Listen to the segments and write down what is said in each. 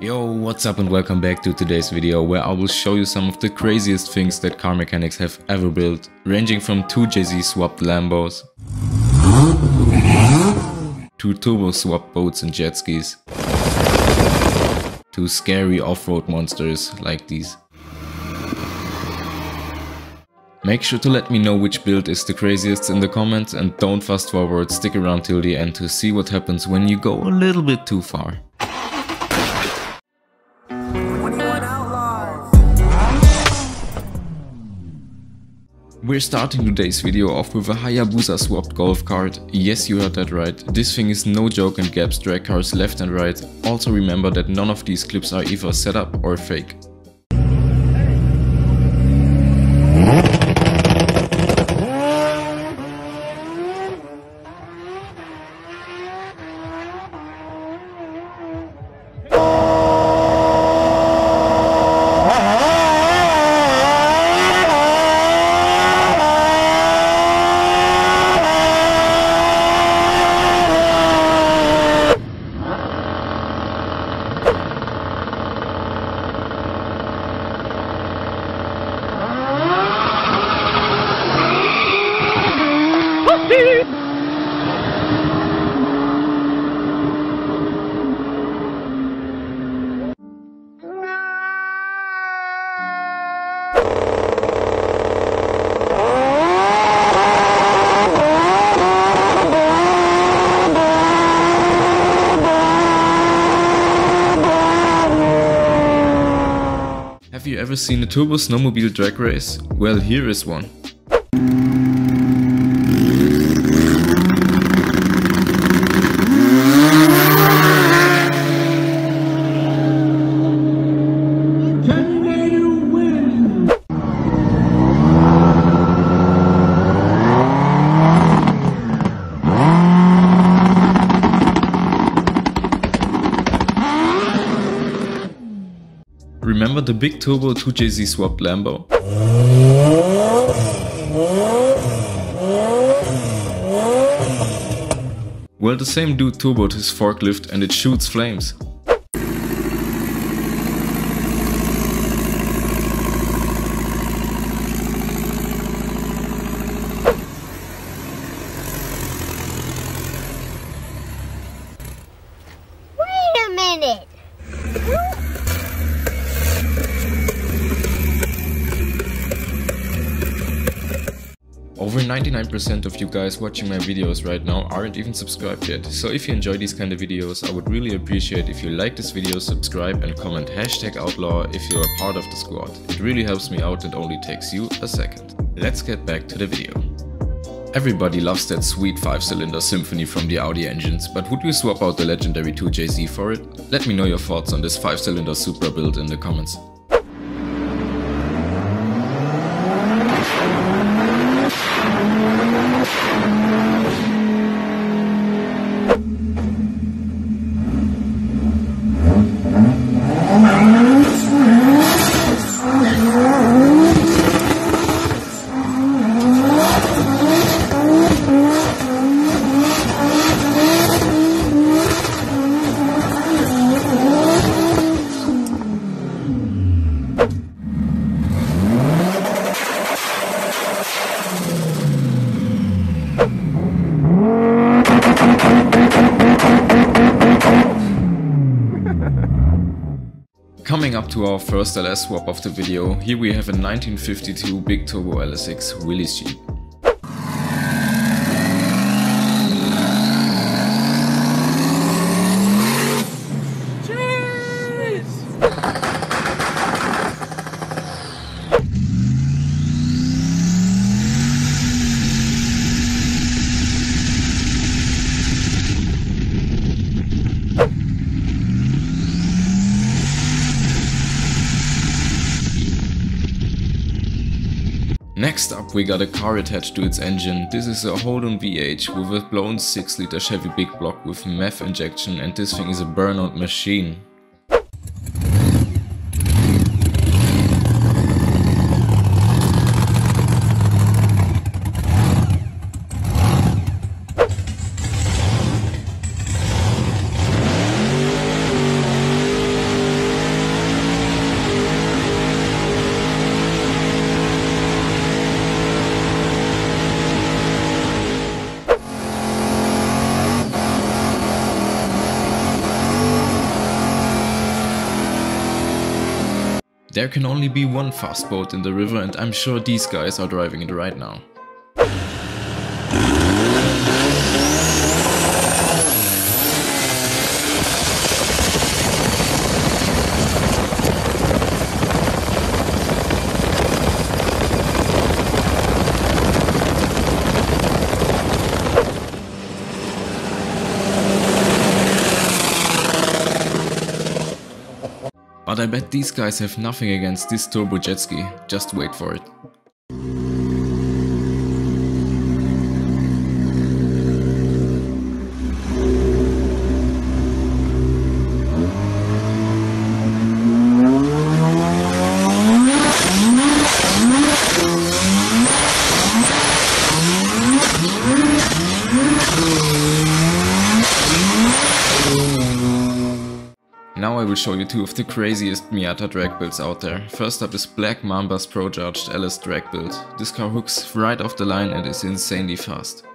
Yo, what's up and welcome back to today's video where I will show you some of the craziest things that car mechanics have ever built, ranging from two JZ swapped Lambos, two turbo swapped boats and jet skis, to scary off-road monsters like these. Make sure to let me know which build is the craziest in the comments and don't fast forward, stick around till the end to see what happens when you go a little bit too far. We're starting today's video off with a Hayabusa swapped golf cart. Yes, you heard that right. This thing is no joke and gaps drag cars left and right. Also remember that none of these clips are either set up or fake. Ever seen a turbo snowmobile drag race? Well, here is one. Remember the big turbo 2JZ swapped Lambo? Well, the same dude turboed his forklift and it shoots flames. 99% of you guys watching my videos right now aren't even subscribed yet, so if you enjoy these kind of videos I would really appreciate if you like this video, subscribe and comment hashtag outlaw if you are part of the squad. It really helps me out and only takes you a second. Let's get back to the video. Everybody loves that sweet 5-cylinder symphony from the Audi engines, but would you swap out the legendary 2JZ for it? Let me know your thoughts on this 5-cylinder Supra build in the comments. Coming up to our first LS swap of the video, here we have a 1952 Big Turbo LSX Willys Jeep. Next up we got a car attached to its engine. This is a Holden VH with a blown 6 liter Chevy big block with meth injection and this thing is a burnout machine. There can only be one fast boat in the river and I'm sure these guys are driving it right now. But I bet these guys have nothing against this turbo jet ski, just wait for it. I will show you two of the craziest Miata drag builds out there. First up is Black Mamba's Pro-Charged LS drag build. This car hooks right off the line and is insanely fast.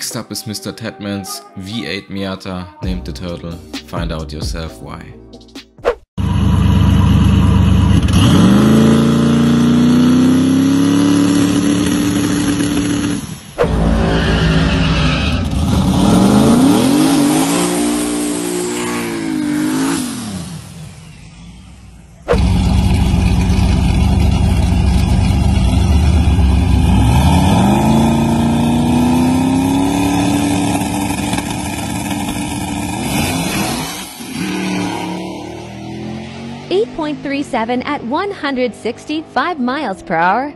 Next up is Mr. Tedman's V8 Miata named the Turtle. Find out yourself why. Eight point three seven at one hundred sixty-five miles per hour.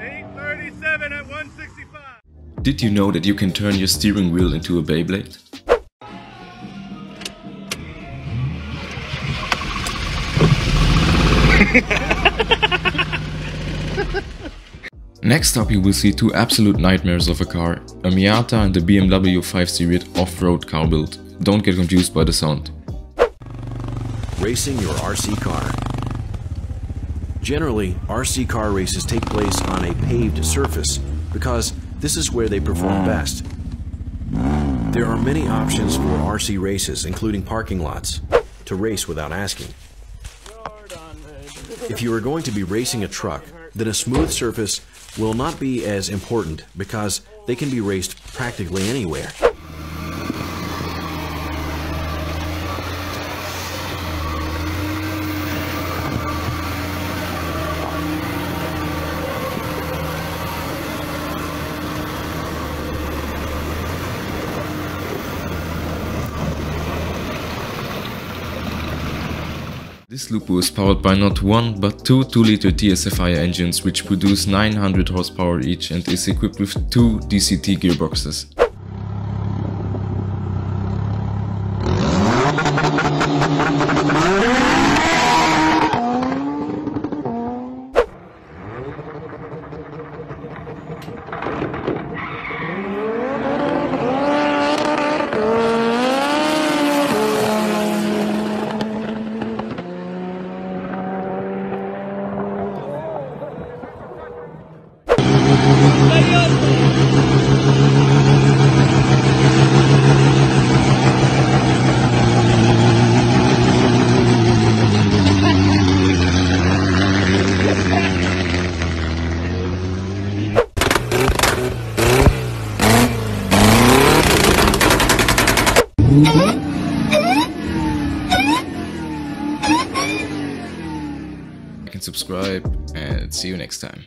837 at 165. Did you know that you can turn your steering wheel into a Beyblade? Next up you will see two absolute nightmares of a car, a Miata and the BMW 5 Series off-road car build. Don't get confused by the sound. Racing your RC car. Generally, RC car races take place on a paved surface because this is where they perform best. There are many options for RC races, including parking lots, to race without asking. If you are going to be racing a truck, then a smooth surface will not be as important because they can be raced practically anywhere. This Lupo is powered by not one but two 2-liter TSFI engines which produce 900 horsepower each and is equipped with two DCT gearboxes. Subscribe and see you next time.